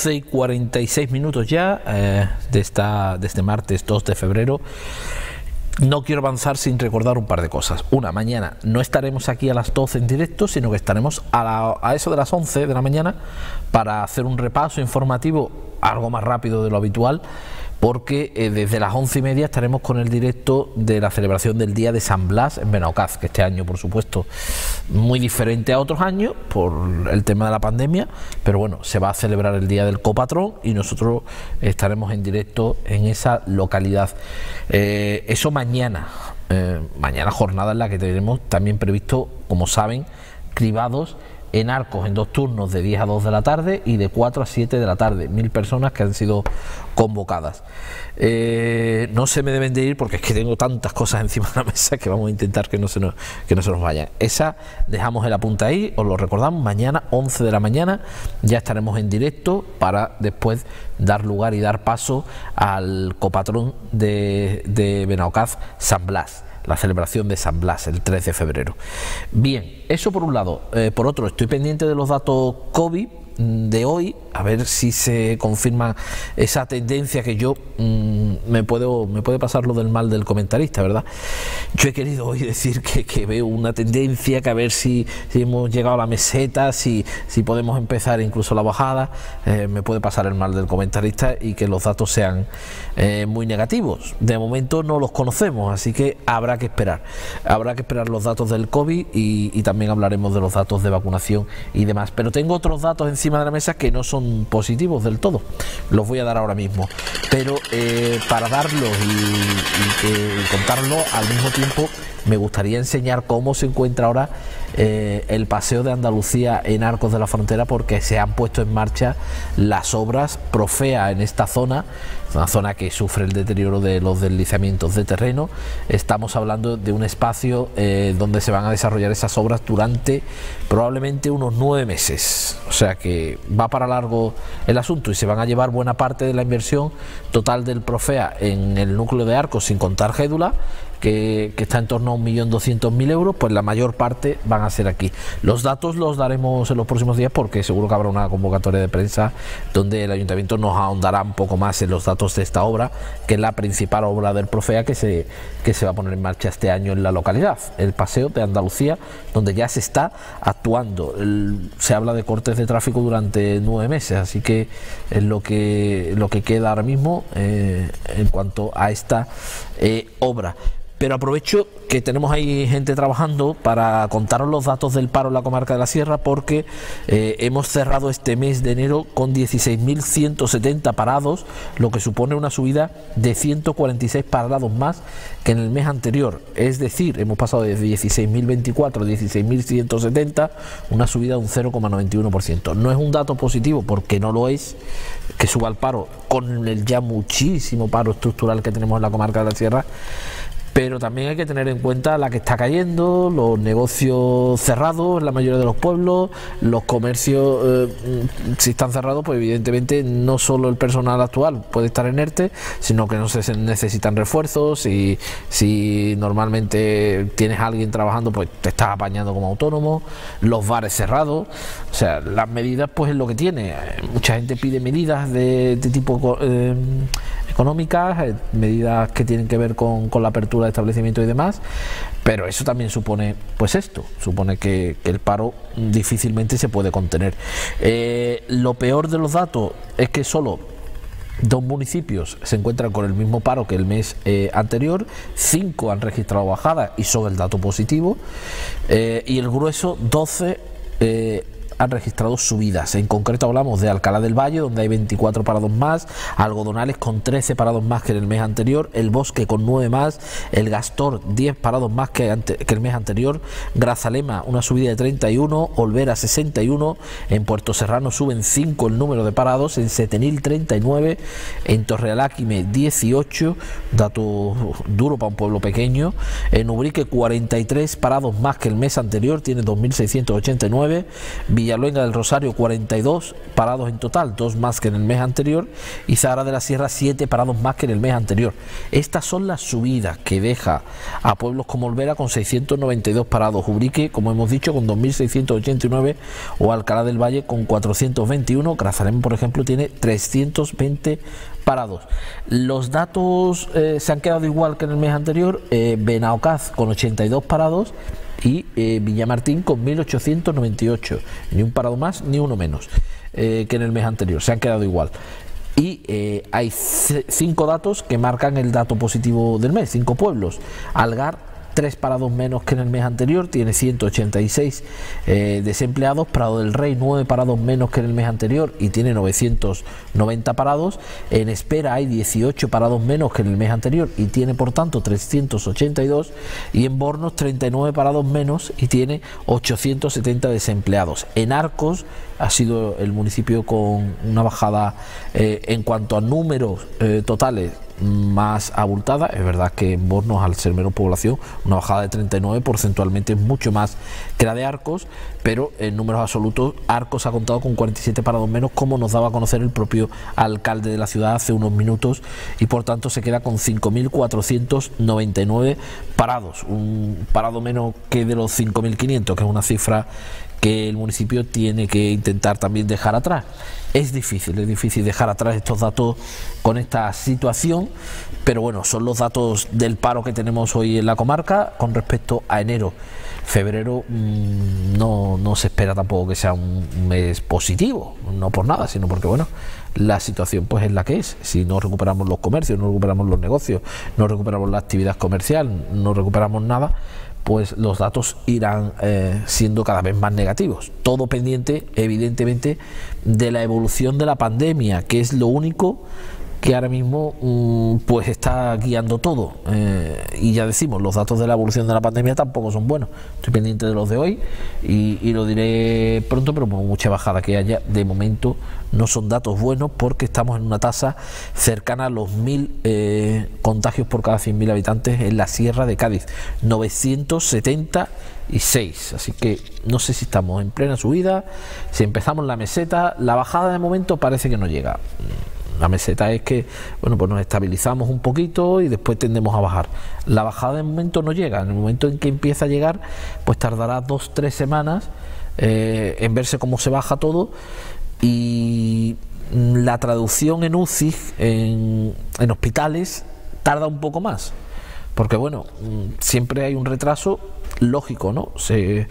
12 y 46 minutos ya eh, de, esta, de este martes 2 de febrero. No quiero avanzar sin recordar un par de cosas. Una, mañana no estaremos aquí a las 12 en directo, sino que estaremos a, a eso de las 11 de la mañana para hacer un repaso informativo algo más rápido de lo habitual porque eh, desde las once y media estaremos con el directo de la celebración del Día de San Blas en Benaucaz, que este año, por supuesto, muy diferente a otros años por el tema de la pandemia, pero bueno, se va a celebrar el Día del Copatrón y nosotros estaremos en directo en esa localidad. Eh, eso mañana, eh, mañana jornada en la que tenemos también previsto, como saben, cribados en arcos en dos turnos de 10 a 2 de la tarde y de 4 a 7 de la tarde. Mil personas que han sido convocadas. Eh, no se me deben de ir porque es que tengo tantas cosas encima de la mesa que vamos a intentar que no se nos, que no se nos vayan. Esa dejamos el apunte ahí, os lo recordamos, mañana 11 de la mañana ya estaremos en directo para después dar lugar y dar paso al copatrón de, de Benaocaz, San Blas la celebración de San Blas el 3 de febrero. Bien, eso por un lado. Eh, por otro, estoy pendiente de los datos COVID de hoy, a ver si se confirma esa tendencia que yo mm, me puedo me puede pasar lo del mal del comentarista, ¿verdad? Yo he querido hoy decir que, veo una tendencia, que a ver si, hemos llegado a la meseta, si, si podemos empezar incluso la bajada, eh, me puede pasar el mal del comentarista y que los datos sean eh, muy negativos. De momento no los conocemos, así que habrá que esperar. Habrá que esperar los datos del COVID y también hablaremos de los datos de vacunación y demás. Pero tengo otros datos encima de la mesa que no son positivos del todo. Los voy a dar ahora mismo. Pero eh, para darlos y, y, contarlo al mismo tiempo, me gustaría enseñar cómo se encuentra ahora eh, el paseo de Andalucía en Arcos de la Frontera porque se han puesto en marcha las obras Profea en esta zona, una zona que sufre el deterioro de los deslizamientos de terreno. Estamos hablando de un espacio eh, donde se van a desarrollar esas obras durante probablemente unos nueve meses. O sea que va para largo el asunto y se van a llevar buena parte de la inversión total del Profea en el núcleo de Arcos sin contar Gédula que, está en torno a 1.200.000 euros, pues la mayor parte van a ser aquí. Los datos los daremos en los próximos días porque seguro que habrá una convocatoria de prensa donde el ayuntamiento nos ahondará un poco más en los datos de esta obra, que es la principal obra del Profea que se, que se va a poner en marcha este año en la localidad, el Paseo de Andalucía, donde ya se está actuando. se habla de cortes de tráfico durante nueve meses, así que es lo que, lo que queda ahora mismo eh, en cuanto a esta eh, obra. Pero aprovecho que tenemos ahí gente trabajando para contaros los datos del paro en la comarca de la Sierra porque eh, hemos cerrado este mes de enero con 16.170 parados, lo que supone una subida de 146 parados más que en el mes anterior. Es decir, hemos pasado de 16.024 a 16.170, una subida de un 0,91%. No es un dato positivo porque no lo es que suba el paro con el ya muchísimo paro estructural que tenemos en la comarca de la Sierra pero también hay que tener en cuenta la que está cayendo, los negocios cerrados en la mayoría de los pueblos, los comercios, eh, si están cerrados, pues evidentemente no solo el personal actual puede estar en ERTE, sino que no se necesitan refuerzos, y si normalmente tienes a alguien trabajando, pues te estás apañando como autónomo, los bares cerrados, o sea, las medidas pues es lo que tiene, mucha gente pide medidas de, tipo... Eh, económicas, eh, medidas que tienen que ver con, la apertura de establecimientos y demás, pero eso también supone, pues esto, supone que, el paro difícilmente se puede contener. Eh, lo peor de los datos es que solo dos municipios se encuentran con el mismo paro que el mes eh, anterior, cinco han registrado bajadas y son el dato positivo, y el grueso 12 han registrado subidas. En concreto hablamos de Alcalá del Valle, donde hay 24 parados más, Algodonales con 13 parados más que en el mes anterior, El Bosque con 9 más, El Gastor 10 parados más que, el mes anterior, Grazalema una subida de 31, Olvera 61, en Puerto Serrano suben 5 el número de parados, en Setenil 39, en Torrealáquime 18, dato duro para un pueblo pequeño, en Ubrique 43 parados más que el mes anterior, tiene 2.689, Villa Villaluenga del Rosario 42 parados en total, dos más que en el mes anterior, y Zahara de la Sierra 7 parados más que en el mes anterior. Estas son las subidas que deja a pueblos como Olvera con 692 parados, Ubrique, como hemos dicho, con 2.689 o Alcalá del Valle con 421, Grazalén, por ejemplo, tiene 320 parados. Los datos eh, se han quedado igual que en el mes anterior, eh, Benaocaz con 82 parados y eh, Villamartín con 1898, ni un parado más ni uno menos que en el mes anterior, se han quedado igual y hay cinco datos que marcan el dato positivo del mes, cinco pueblos. Algar tres parados menos que en el mes anterior, tiene 186 eh, desempleados, Prado del Rey nueve parados menos que en el mes anterior y tiene 990 parados, en espera hay 18 parados menos que en el mes anterior y tiene por tanto 382 y en Bornos 39 parados menos y tiene 870 desempleados. En Arcos ha sido el municipio con una bajada eh, en cuanto a números eh, totales más abultada. Es verdad que en Bornos, al ser menos población, una bajada de 39 porcentualmente es mucho más que la de Arcos, pero en números absolutos Arcos ha contado con 47 parados menos, como nos daba a conocer el propio alcalde de la ciudad hace unos minutos, y por tanto se queda con 5.499 parados, un parado menos que de los 5.500, que es una cifra que el municipio tiene que intentar también dejar atrás. Es difícil, es difícil dejar atrás estos datos con esta situación, pero bueno, son los datos del paro que tenemos hoy en la comarca con respecto a enero. Febrero mm, no, no se espera tampoco que sea un mes positivo, no por nada, sino porque bueno, la situación pues es la que es. Si no recuperamos los comercios, no recuperamos los negocios, no recuperamos la actividad comercial, no recuperamos nada, pues los datos irán eh, siendo cada vez más negativos. Todo pendiente, evidentemente, de la evolución de la pandemia, que es lo único que ahora mismo mm, pues está guiando todo. Eh, y ya decimos, los datos de la evolución de la pandemia tampoco son buenos. Estoy pendiente de los de hoy y, lo diré pronto, pero con mucha bajada que haya, de momento no son datos buenos porque estamos en una tasa cercana a los mil eh, contagios por cada 100.000 habitantes en la Sierra de Cádiz. 976. Así que no sé si estamos en plena subida, si empezamos la meseta, la bajada de momento parece que no llega. La meseta es que, bueno, pues nos estabilizamos un poquito y después tendemos a bajar. La bajada de momento no llega. En el momento en que empieza a llegar, pues tardará dos, tres semanas eh, en verse cómo se baja todo y la traducción en UCI, en, en hospitales, tarda un poco más. Porque bueno, siempre hay un retraso lógico, ¿no? Se,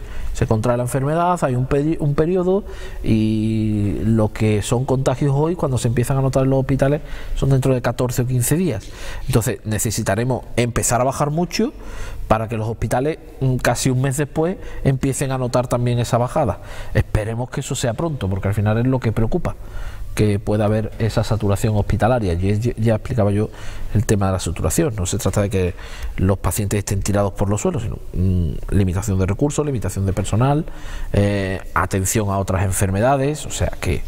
contrae la enfermedad, hay un, un periodo y lo que son contagios hoy, cuando se empiezan a notar en los hospitales, son dentro de 14 o 15 días. Entonces necesitaremos empezar a bajar mucho para que los hospitales mm, casi un mes después empiecen a notar también esa bajada. Esperemos que eso sea pronto, porque al final es lo que preocupa que pueda haber esa saturación hospitalaria. Ya explicaba yo el tema de la saturación. No se trata de que los pacientes estén tirados por los suelos, sino mm, limitación de recursos, limitación de personal, eh, atención a otras enfermedades. O sea que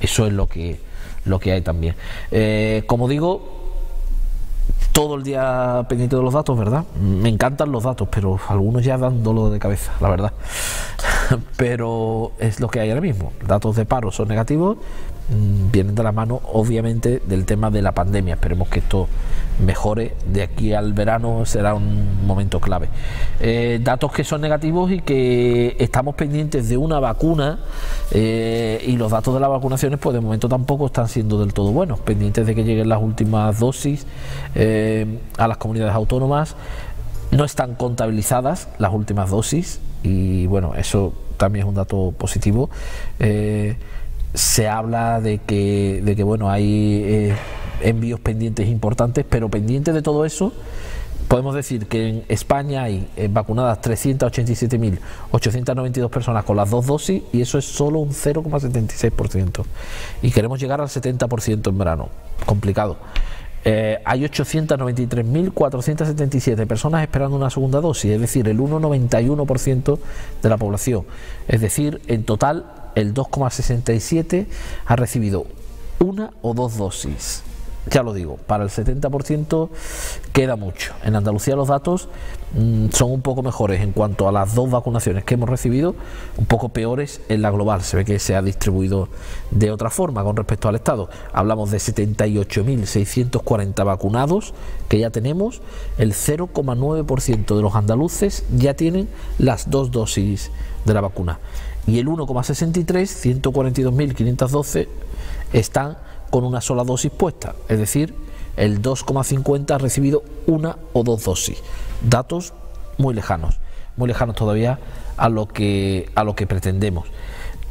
eso es lo que, lo que hay también. Eh, como digo, todo el día pendiente de los datos, ¿verdad? Me encantan los datos, pero algunos ya dan dolor de cabeza, la verdad. pero es lo que hay ahora mismo. Datos de paro son negativos, vienen de la mano obviamente del tema de la pandemia. Esperemos que esto mejore de aquí al verano, será un momento clave. Eh, datos que son negativos y que estamos pendientes de una vacuna eh, y los datos de las vacunaciones pues de momento tampoco están siendo del todo buenos, pendientes de que lleguen las últimas dosis eh, a las comunidades autónomas. No están contabilizadas las últimas dosis y bueno, eso también es un dato positivo se habla de que, de que bueno, hay eh, envíos pendientes importantes, pero pendientes de todo eso, podemos decir que en España hay eh, vacunadas 387.892 personas con las dos dosis y eso es solo un 0,76%. Y queremos llegar al 70% en verano. Complicado. Eh, hay 893.477 personas esperando una segunda dosis, es decir, el 1,91% de la población. Es decir, en total el 2,67 ha recibido una o dos dosis. ya lo digo, para el 70% queda mucho. En Andalucía los datos mm, son un poco mejores en cuanto a las dos vacunaciones que hemos recibido, un poco peores en la global. Se ve que se ha distribuido de otra forma con respecto al Estado. Hablamos de 78.640 vacunados que ya tenemos, el 0,9% de los andaluces ya tienen las dos dosis de la vacuna y el 1,63, 142.512 están con una sola dosis puesta, es decir, el 2,50 ha recibido una o dos dosis. Datos muy lejanos, muy lejanos todavía a lo que, a lo que pretendemos.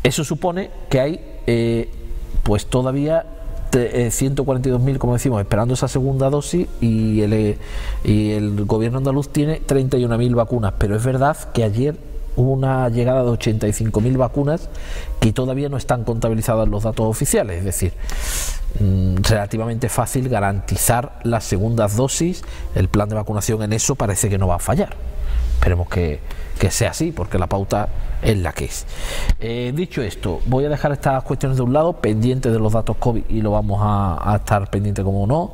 Eso supone que hay eh, pues todavía 142.000, eh, como decimos, esperando esa segunda dosis y el, eh, y el gobierno andaluz tiene 31.000 vacunas, pero es verdad que ayer una llegada de 85.000 vacunas que todavía no están contabilizadas los datos oficiales, es decir, mm, relativamente fácil garantizar las segundas dosis, el plan de vacunación en eso parece que no va a fallar. Esperemos que, que sea así, porque la pauta es la que es. Eh, dicho esto, voy a dejar estas cuestiones de un lado, pendientes de los datos COVID y lo vamos a, estar pendiente como no,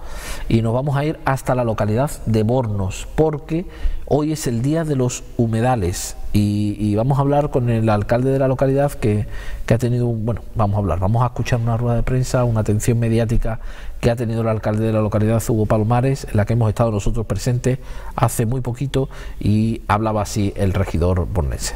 y nos vamos a ir hasta la localidad de Bornos, porque hoy es el día de los humedales. Y, vamos a hablar con el alcalde de la localidad que, que, ha tenido, bueno, vamos a hablar, vamos a escuchar una rueda de prensa, una atención mediática que ha tenido el alcalde de la localidad, Hugo Palomares, en la que hemos estado nosotros presentes hace muy poquito y hablaba así el regidor bornense.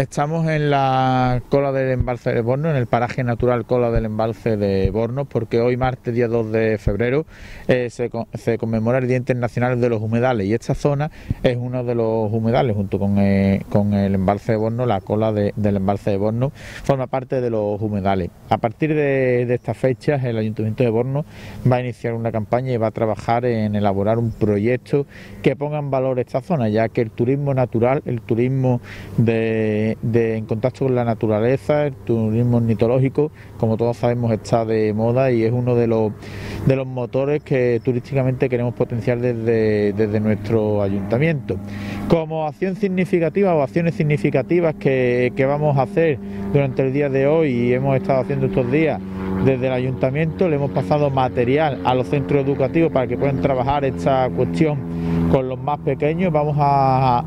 Estamos en la cola del embalse de Borno, en el paraje natural cola del embalse de Borno, porque hoy martes, día 2 de febrero, eh, se, conmemora el Día Internacional de los Humedales y esta zona es uno de los humedales, junto con, eh, el embalse de Borno, la cola del embalse de Borno, forma parte de los humedales. A partir de, de estas fechas, el Ayuntamiento de Borno va a iniciar una campaña y va a trabajar en elaborar un proyecto que ponga en valor esta zona, ya que el turismo natural, el turismo de de, en contacto con la naturaleza, el turismo ornitológico, como todos sabemos, está de moda y es uno de los, de los motores que turísticamente queremos potenciar desde, desde nuestro ayuntamiento. Como acción significativa o acciones significativas que, que vamos a hacer durante el día de hoy y hemos estado haciendo estos días, desde el ayuntamiento le hemos pasado material a los centros educativos para que puedan trabajar esta cuestión con los más pequeños. Vamos a,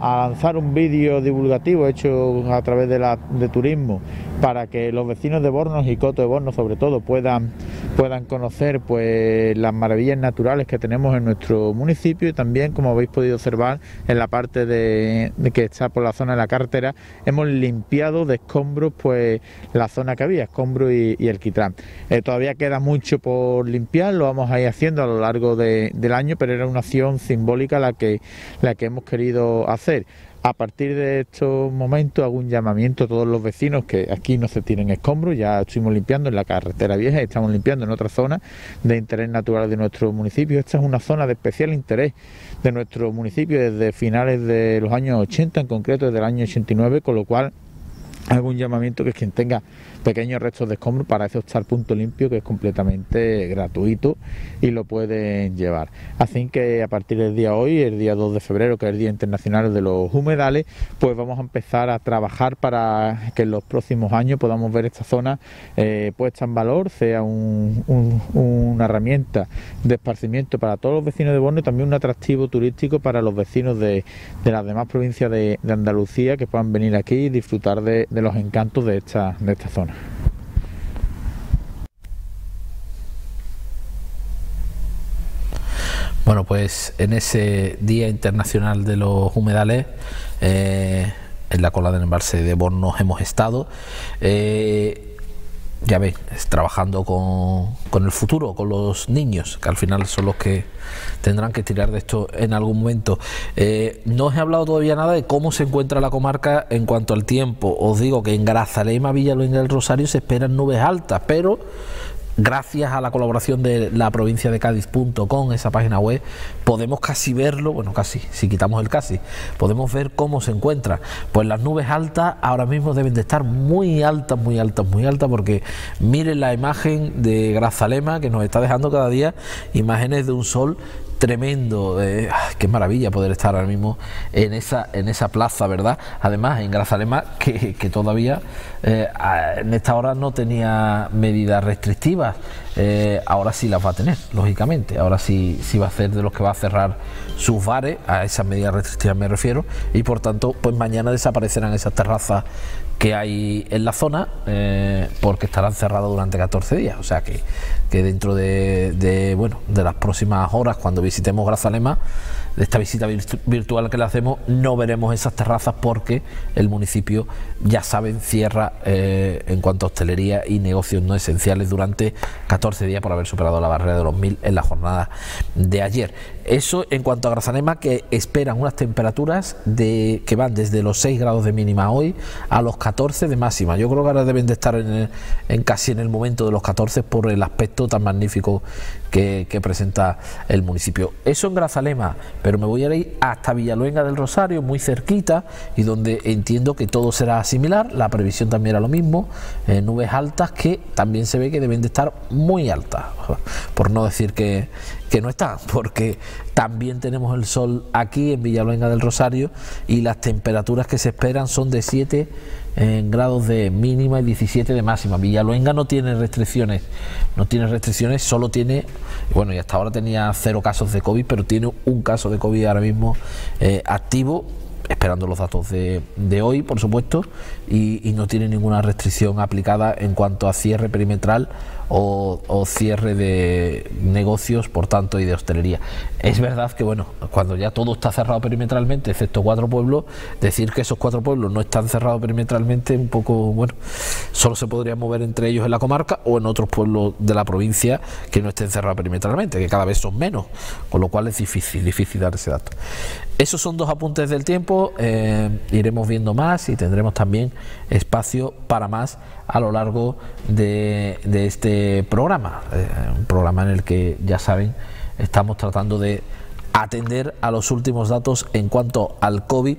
lanzar un vídeo divulgativo hecho a través de, la, de turismo para que los vecinos de Bornos y Coto de Bornos sobre todo puedan, puedan conocer pues las maravillas naturales que tenemos en nuestro municipio y también como habéis podido observar en la parte de, que está por la zona de la cartera hemos limpiado de escombros pues la zona que había, escombros y, el quitrán. Eh, todavía queda mucho por limpiar, lo vamos a ir haciendo a lo largo del año, pero era una acción simbólica la que, la que hemos querido hacer. A partir de estos momentos hago un llamamiento a todos los vecinos que aquí no se tienen escombros, ya estuvimos limpiando en la carretera vieja y estamos limpiando en otra zona de interés natural de nuestro municipio. Esta es una zona de especial interés de nuestro municipio desde finales de los años 80, en concreto desde el año 89, con lo cual hago un llamamiento que quien tenga pequeños restos de escombros para ese estar punto limpio que es completamente gratuito y lo pueden llevar. Así que a partir del día hoy, el día 2 de febrero, que es el Día Internacional de los Humedales, pues vamos a empezar a trabajar para que en los próximos años podamos ver esta zona eh, puesta en valor, sea una herramienta de esparcimiento para todos los vecinos de Borno y también un atractivo turístico para los vecinos de, las demás provincias de, Andalucía que puedan venir aquí y disfrutar de, los encantos de esta, de esta zona. Bueno, pues en ese Día Internacional de los Humedales, eh, en la cola del embalse de Bornos hemos estado. Eh, ya ven, trabajando con, el futuro, con los niños, que al final son los que tendrán que tirar de esto en algún momento. Eh, no os he hablado todavía nada de cómo se encuentra la comarca en cuanto al tiempo. Os digo que en Grazalema, Villalón y el Rosario se esperan nubes altas, pero gracias a la colaboración de la provincia de Cádiz.com, esa página web, podemos casi verlo, bueno, casi, si quitamos el casi, podemos ver cómo se encuentra. Pues las nubes altas ahora mismo deben de estar muy altas, muy altas, muy altas, porque miren la imagen de Grazalema que nos está dejando cada día imágenes de un sol tremendo. Qué maravilla poder estar ahora mismo en esa, en esa plaza, ¿verdad? Además, en Grazalema, que, que todavía eh, en esta hora no tenía medidas restrictivas. Eh, ahora sí las va a tener, lógicamente. Ahora sí, sí va a ser de los que va a cerrar sus bares, a esas medidas restrictivas me refiero, y por tanto, pues mañana desaparecerán esas terrazas que hay en la zona eh, porque estarán cerrados durante 14 días. O sea que, que dentro de, de, bueno, de las próximas horas, cuando visitemos Grazalema, de esta visita virtual que le hacemos, no veremos esas terrazas porque el municipio, ya saben, cierra eh, en cuanto a hostelería y negocios no esenciales durante 14 días por haber superado la barrera de los 1000 en la jornada de ayer. Eso en cuanto a Grazalema, que esperan unas temperaturas de, que van desde los 6 grados de mínima hoy a los 14 de máxima. Yo creo que ahora deben de estar en, en casi en el momento de los 14 por el aspecto tan magnífico que, que presenta el municipio. Eso en Grazalema, pero me voy a ir hasta Villaluenga del Rosario, muy cerquita, y donde entiendo que todo será similar. La previsión también era lo mismo, eh, nubes altas que también se ve que deben de estar muy altas, por no decir que, que no están, porque también tenemos el sol aquí en Villaluenga del Rosario y las temperaturas que se esperan son de 7 en grados de mínima y 17 de máxima. Villaluenga no tiene restricciones, no tiene restricciones, solo tiene, bueno, y hasta ahora tenía cero casos de COVID, pero tiene un caso de COVID ahora mismo eh, activo esperando los datos de, de hoy, por supuesto, y, y, no tiene ninguna restricción aplicada en cuanto a cierre perimetral o, cierre de negocios, por tanto, y de hostelería. Es verdad que, bueno, cuando ya todo está cerrado perimetralmente, excepto cuatro pueblos, decir que esos cuatro pueblos no están cerrados perimetralmente, un poco, bueno, solo se podría mover entre ellos en la comarca o en otros pueblos de la provincia que no estén cerrados perimetralmente, que cada vez son menos, con lo cual es difícil, difícil dar ese dato. Esos son dos apuntes del tiempo, eh, iremos viendo más y tendremos también espacio para más a lo largo de, este programa, eh, un programa en el que ya saben estamos tratando de atender a los últimos datos en cuanto al COVID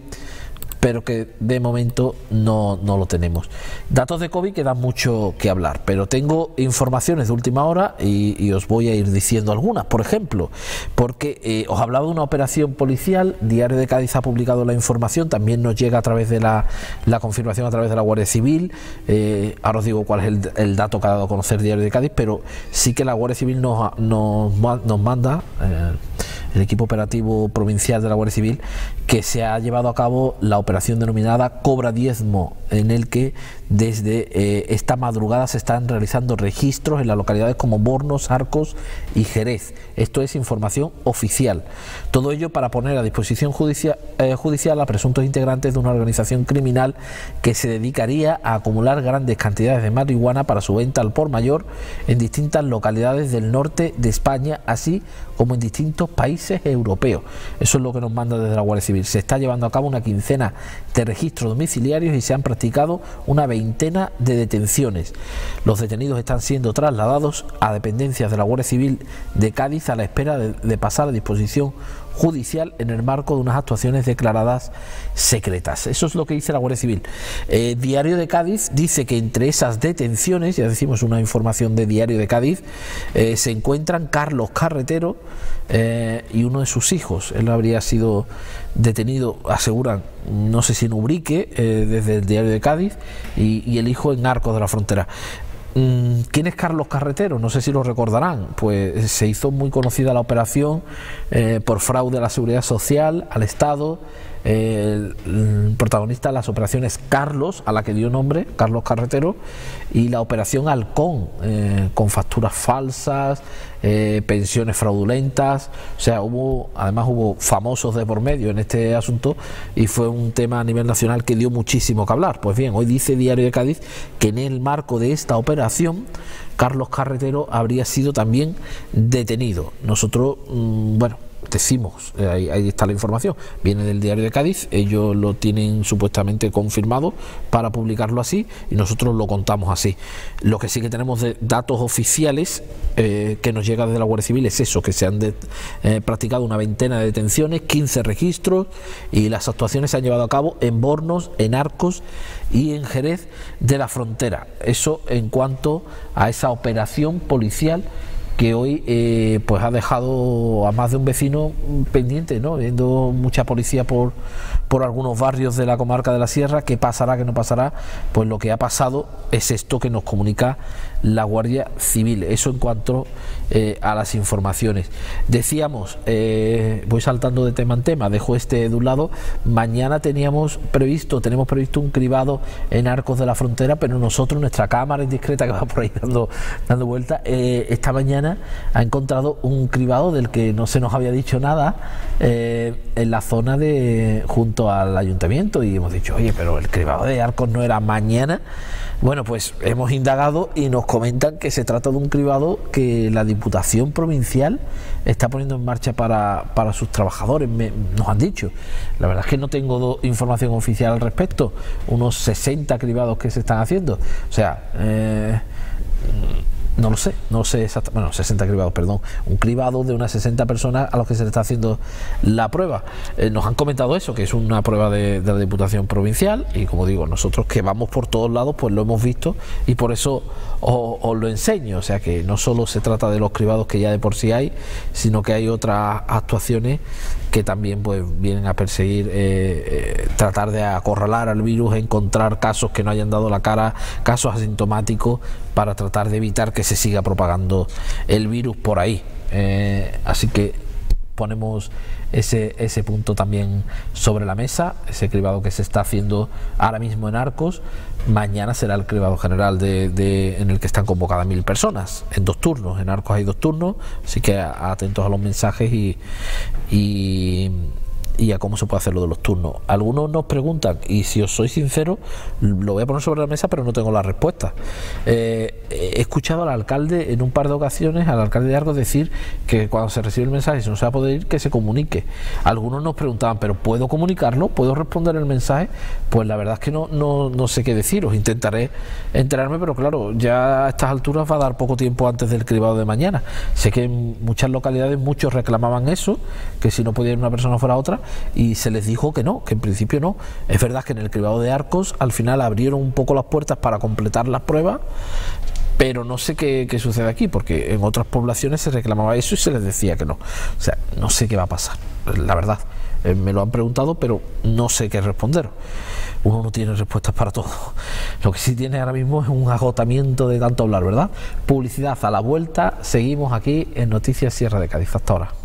pero que de momento no, no, lo tenemos. Datos de COVID que dan mucho que hablar, pero tengo informaciones de última hora y, os voy a ir diciendo algunas, por ejemplo, porque eh, os hablaba de una operación policial, Diario de Cádiz ha publicado la información, también nos llega a través de la, la confirmación a través de la Guardia Civil, eh, ahora os digo cuál es el, el, dato que ha dado a conocer Diario de Cádiz, pero sí que la Guardia Civil nos, nos, nos manda... Eh, el equipo operativo provincial de la Guardia Civil, que se ha llevado a cabo la operación denominada Cobra Diezmo, en el que desde eh, esta madrugada se están realizando registros en las localidades como Bornos, Arcos y Jerez. Esto es información oficial. Todo ello para poner a disposición judicial, eh, judicial a presuntos integrantes de una organización criminal que se dedicaría a acumular grandes cantidades de marihuana para su venta al por mayor en distintas localidades del norte de España, así como en distintos países europeos. Eso es lo que nos manda desde la Guardia Se está llevando a cabo una quincena de registros domiciliarios y se han practicado una veintena de detenciones. Los detenidos están siendo trasladados a dependencias de la Guardia Civil de Cádiz a la espera de pasar a disposición judicial en el marco de unas actuaciones declaradas secretas. Eso es lo que dice la Guardia Civil. Eh, Diario de Cádiz dice que entre esas detenciones, ya decimos una información de Diario de Cádiz, eh, se encuentran Carlos Carretero eh, y uno de sus hijos. Él habría sido detenido, aseguran, no sé si en Ubrique, eh, desde el Diario de Cádiz, y, y el hijo en Arcos de la Frontera. Mm, ¿Quién es Carlos Carretero? No sé si lo recordarán. Pues se hizo muy conocida la operación eh, por fraude a la seguridad social, al Estado. Eh, el protagonista de las operaciones Carlos, a la que dio nombre, Carlos Carretero, y la operación Halcón, eh, con facturas falsas, eh, pensiones fraudulentas, o sea, hubo, además hubo famosos de por medio en este asunto y fue un tema a nivel nacional que dio muchísimo que hablar. Pues bien, hoy dice Diario de Cádiz que en el marco de esta operación Carlos Carretero habría sido también detenido. Nosotros, mmm, bueno, decimos, eh, ahí, está la información, viene del diario de Cádiz, ellos lo tienen supuestamente confirmado para publicarlo así y nosotros lo contamos así. Lo que sí que tenemos de datos oficiales eh, que nos llega desde la Guardia Civil es eso, que se han eh, practicado una veintena de detenciones, 15 registros y las actuaciones se han llevado a cabo en Bornos, en Arcos y en Jerez de la Frontera. Eso en cuanto a esa operación policial que hoy eh, pues ha dejado a más de un vecino pendiente, ¿no? Viendo mucha policía por, por algunos barrios de la comarca de la Sierra, qué pasará, qué no pasará, pues lo que ha pasado es esto que nos comunica la Guardia Civil. Eso en cuanto eh, a las informaciones. Decíamos, eh, voy saltando de tema en tema, dejo este de un lado, mañana teníamos previsto, tenemos previsto un cribado en Arcos de la Frontera, pero nosotros, nuestra cámara indiscreta que va por ahí dando, dando vueltas, eh, esta mañana ha encontrado un cribado del que no se nos había dicho nada en la zona de junto al ayuntamiento y hemos dicho, oye, pero el cribado de Arcos no era mañana. Bueno, pues hemos indagado y nos comentan que se trata de un cribado que la Diputación Provincial está poniendo en marcha para, sus trabajadores, nos han dicho. La verdad es que no tengo información oficial al respecto, unos 60 cribados que se están haciendo. O sea, eh, no lo sé, no sé exactamente, bueno, 60 cribados, perdón, un cribado de unas 60 personas a los que se le está haciendo la prueba. Eh, nos han comentado eso, que es una prueba de, la Diputación Provincial y como digo, nosotros que vamos por todos lados, pues lo hemos visto y por eso os, lo enseño, o sea que no solo se trata de los cribados que ya de por sí hay, sino que hay otras actuaciones que también pues vienen a perseguir, eh, eh, tratar de acorralar al virus, encontrar casos que no hayan dado la cara, casos asintomáticos, para tratar de evitar que siga propagando el virus por ahí. Eh, así que ponemos ese, ese punto también sobre la mesa, ese cribado que se está haciendo ahora mismo en Arcos. Mañana será el cribado general de, en el que están convocadas mil personas, en dos turnos. En Arcos hay dos turnos, así que atentos a los mensajes y, y y a cómo se puede hacer lo de los turnos. Algunos nos preguntan, y si os soy sincero, lo voy a poner sobre la mesa, pero no tengo la respuesta. Eh, he escuchado al alcalde en un par de ocasiones, al alcalde de Argos, decir que cuando se recibe el mensaje, si no se va a poder ir, que se comunique. Algunos nos preguntaban, ¿pero puedo comunicarlo? ¿Puedo responder el mensaje? Pues la verdad es que no, no, no sé qué deciros. Intentaré enterarme, pero claro, ya a estas alturas va a dar poco tiempo antes del cribado de mañana. Sé que en muchas localidades muchos reclamaban eso, que si no podía ir una persona fuera otra, y se les dijo que no, que en principio no. Es verdad que en el cribado de Arcos al final abrieron un poco las puertas para completar las pruebas, pero no sé qué, sucede aquí, porque en otras poblaciones se reclamaba eso y se les decía que no. O sea, no sé qué va a pasar, la verdad. Eh, me lo han preguntado, pero no sé qué responder. Uno no tiene respuestas para todo. Lo que sí tiene ahora mismo es un agotamiento de tanto hablar, ¿verdad? Publicidad a la vuelta. Seguimos aquí en Noticias Sierra de Cádiz. Hasta ahora.